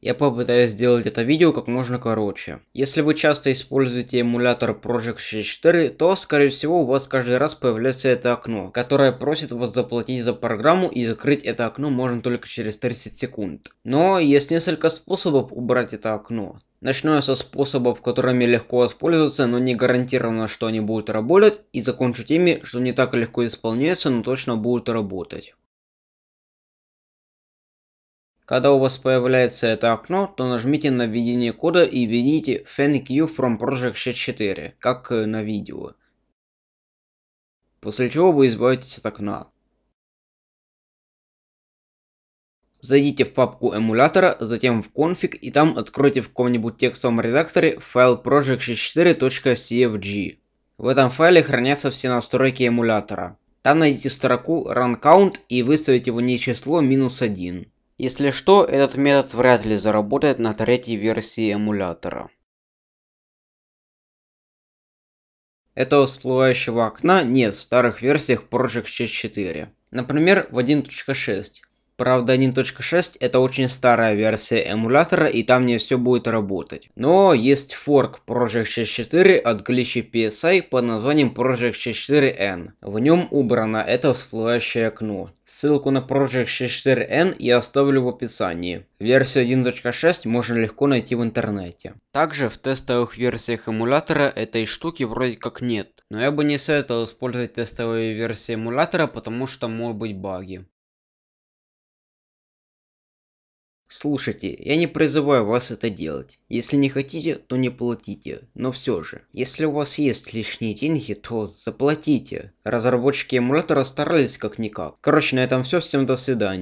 Я попытаюсь сделать это видео как можно короче. Если вы часто используете эмулятор Project 64, то скорее всего у вас каждый раз появляется это окно, которое просит вас заплатить за программу и закрыть это окно можно только через 30 секунд. Но есть несколько способов убрать это окно. Начну я со способов, которыми легко воспользоваться, но не гарантированно, что они будут работать, и закончу теми, что не так легко исполняются, но точно будут работать. Когда у вас появляется это окно, то нажмите на введение кода и введите Thank from Project 64, как на видео. После чего вы избавитесь от окна. Зайдите в папку эмулятора, затем в конфиг и там откройте в каком-нибудь текстовом редакторе файл project64.cfg. В этом файле хранятся все настройки эмулятора. Там найдите строку run count и выставите в ней число минус 1. Если что, этот метод вряд ли заработает на третьей версии эмулятора. Этого всплывающего окна нет в старых версиях Project 64. Например, в 1.6. Правда, 1.6 это очень старая версия эмулятора и там не все будет работать. Но есть форк Project 64 от Glitchy PSI под названием Project 64N. В нем убрано это всплывающее окно. Ссылку на Project 64N я оставлю в описании. Версию 1.6 можно легко найти в интернете. Также в тестовых версиях эмулятора этой штуки вроде как нет. Но я бы не советовал использовать тестовые версии эмулятора, потому что могут быть баги. Слушайте, я не призываю вас это делать. Если не хотите, то не платите. Но все же, если у вас есть лишние деньги, то заплатите. Разработчики эмулятора старались как никак. Короче, на этом все. Всем до свидания.